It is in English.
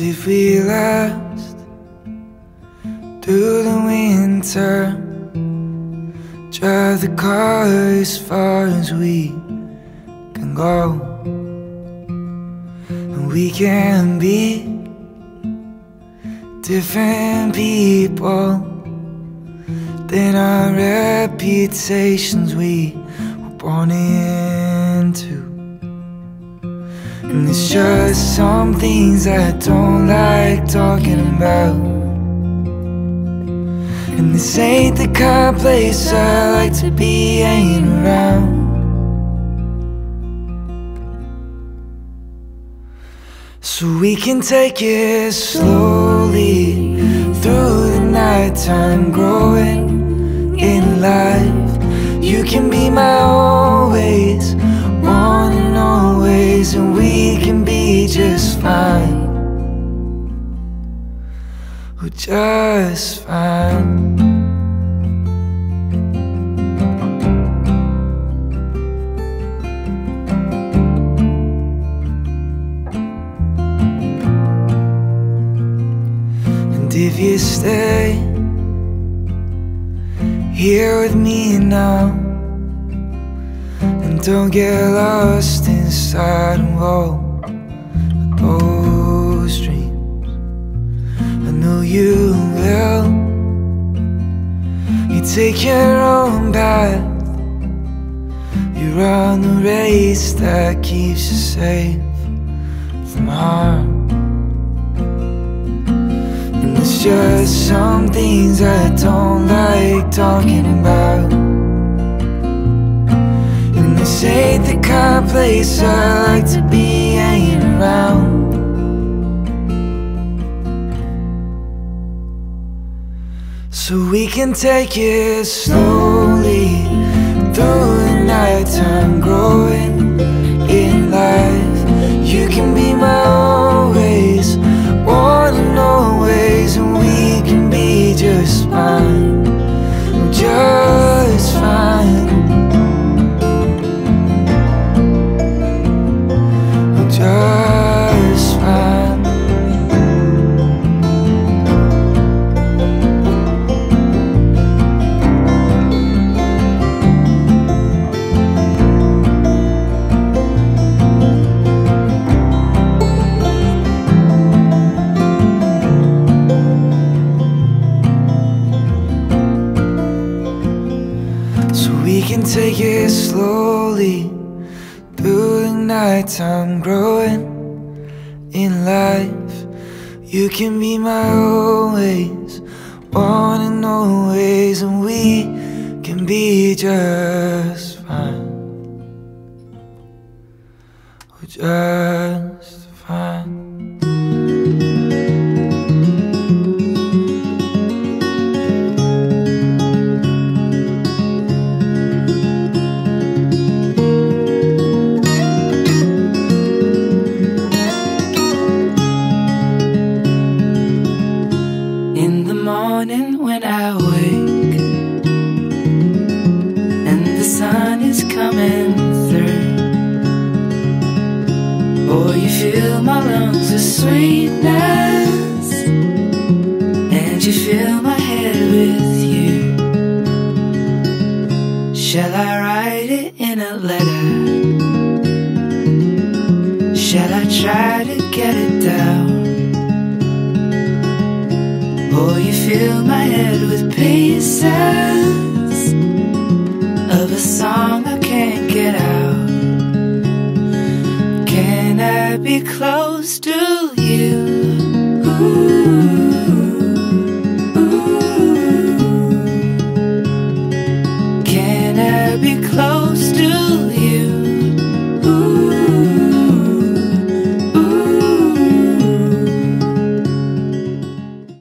we last through the winter. Drive the car as far as we can go, and we can be different people than our reputations we were born into. Just some things I don't like talking about. And this ain't the kind of place I like to be hanging around. So we can take it slowly through the nighttime, growing in life. You can be my always, just fine. Oh, just fine. And if you stay here with me now And don't get lost inside of all of those dreams I know you will You take your own path You run the race that keeps you safe from harm and it's just some things I don't like talking about. And this ain't the kind of place I like to be hanging around. So we can take it slowly. Through the nighttime, growing slowly through the nighttime, growing in life. You can be my always, one and always, and we can be just fine. Oh, just oh, you fill my lungs with sweetness and you fill my head with you. Shall I write it in a letter? Shall I try to get it down? Oh, you fill my head with pieces I be close to